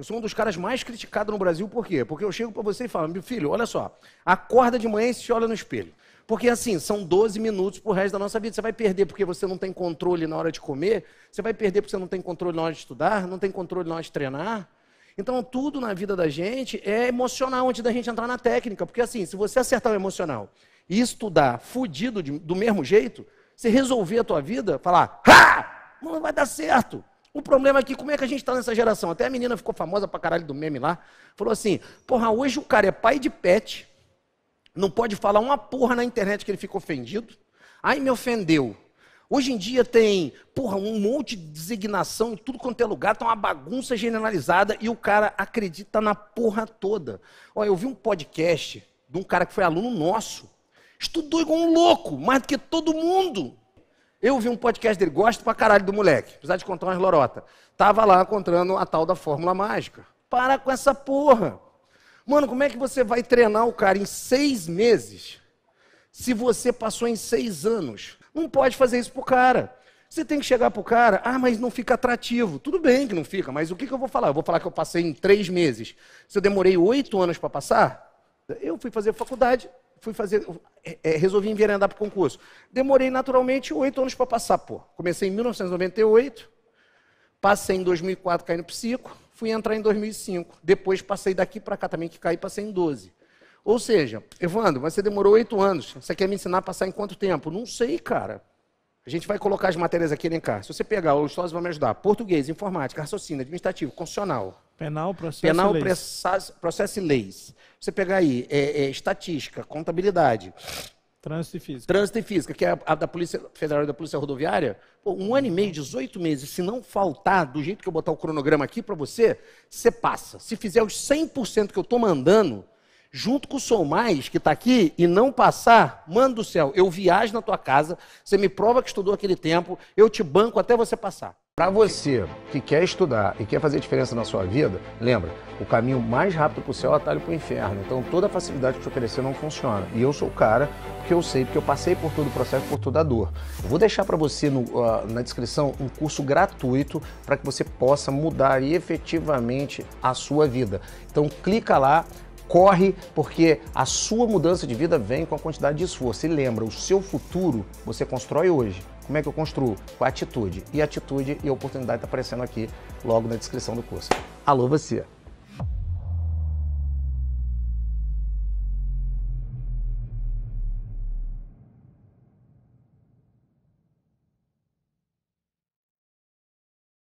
Eu sou um dos caras mais criticados no Brasil, por quê? Porque eu chego para você e falo, meu filho, olha só, acorda de manhã e se olha no espelho. Porque assim, são 12 minutos pro resto da nossa vida. Você vai perder porque você não tem controle na hora de comer, você vai perder porque você não tem controle na hora de estudar, não tem controle na hora de treinar. Então, tudo na vida da gente é emocional antes da gente entrar na técnica. Porque assim, se você acertar o emocional e estudar fudido de, do mesmo jeito, você resolver a tua vida, falar, ha! Não vai dar certo. O problema é que, como é que a gente está nessa geração? Até a menina ficou famosa pra caralho do meme lá. Falou assim: porra, hoje o cara é pai de pet, não pode falar uma porra na internet que ele fica ofendido. Ai, me ofendeu. Hoje em dia tem, porra, um monte de designação em tudo quanto é lugar, tá uma bagunça generalizada e o cara acredita na porra toda. Olha, eu vi um podcast de um cara que foi aluno nosso, estudou igual um louco, mais do que todo mundo. Eu vi um podcast dele, gosto pra caralho do moleque, apesar de contar umas lorotas. Tava lá contando a tal da fórmula mágica. Para com essa porra. Mano, como é que você vai treinar o cara em seis meses se você passou em seis anos? Não pode fazer isso pro cara. Você tem que chegar pro cara, ah, mas não fica atrativo. Tudo bem que não fica, mas o que, que eu vou falar? Eu vou falar que eu passei em três meses. Se eu demorei oito anos para passar, eu fui fazer faculdade, fui fazer, é, é, resolvi enveredar para o concurso. Demorei naturalmente oito anos para passar, pô. Comecei em 1998, passei em 2004 caindo psico, fui entrar em 2005. Depois passei daqui para cá também, que caí, passei em 12. Ou seja, Evandro, você demorou oito anos. Você quer me ensinar a passar em quanto tempo? Não sei, cara. A gente vai colocar as matérias aqui, nem cá. Se você pegar, o Lustosa vai me ajudar. Português, informática, raciocínio, administrativo, constitucional. Penal, processo Penal, e leis. processo, processo e leis. Você pegar aí, é, é, estatística, contabilidade, Trânsito e física. trânsito e física, que é a, a da Polícia Federal e da Polícia Rodoviária, pô, um ano e meio, 18 meses, se não faltar, do jeito que eu botar o cronograma aqui para você, você passa. Se fizer os 100% que eu estou mandando, junto com o Sou Mais, que está aqui, e não passar, manda do céu, eu viajo na tua casa, você me prova que estudou aquele tempo, eu te banco até você passar. Para você que quer estudar e quer fazer diferença na sua vida, lembra, o caminho mais rápido para o céu é atalho para o inferno. Então toda a facilidade que te oferecer não funciona. E eu sou o cara porque eu sei, porque eu passei por todo o processo, por toda a dor. Eu vou deixar para você no, ah, na descrição um curso gratuito para que você possa mudar efetivamente a sua vida. Então clica lá, corre, porque a sua mudança de vida vem com a quantidade de esforço. E lembra, o seu futuro você constrói hoje. Como é que eu construo? Com a atitude. E a atitude e a oportunidade está aparecendo aqui logo na descrição do curso. Alô, você!